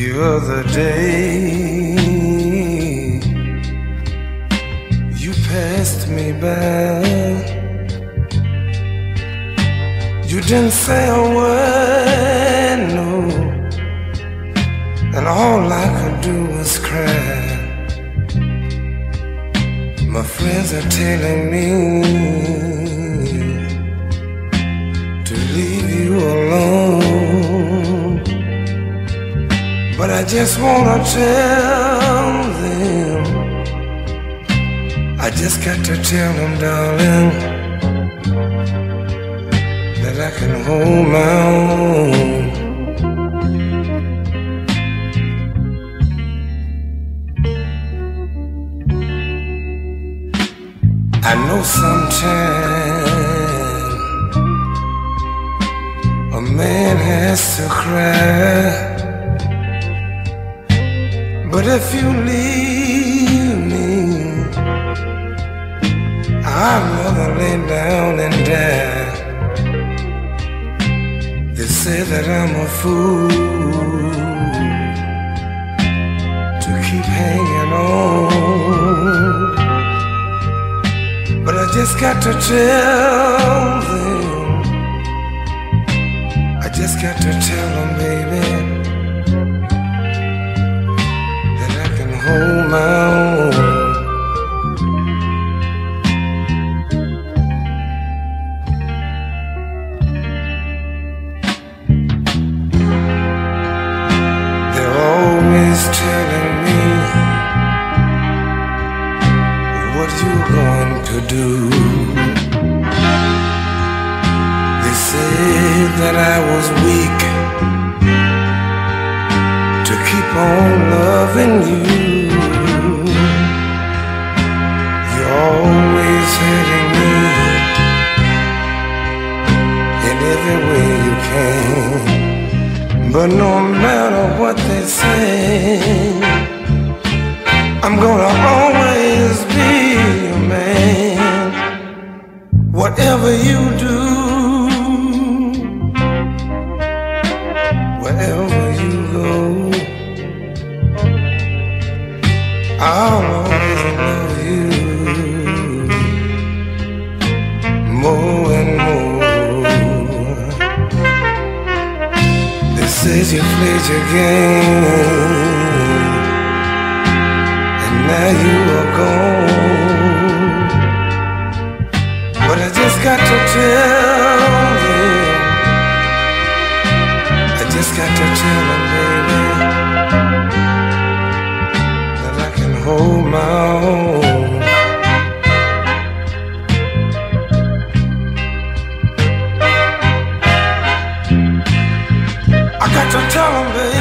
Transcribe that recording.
The other day, you passed me by. You didn't say a word, no. And all I could do was cry. My friends are telling me just wanna tell them. I just got to tell them, darling, that I can hold my own. I know sometimes a man has to cry, but if you leave me, I'd rather lay down and die. They say that I'm a fool to keep hanging on. But I just got to tell them. I just got to tell them, baby, that I was weak to keep on loving you. You're always hurting me in every way you can. But no matter what they say, I'm gonna always be your man. Whatever you do, They you played your game and now you are gone. But I just got to tell you I just got to tell you, baby, that I can hold my got to tell telling me.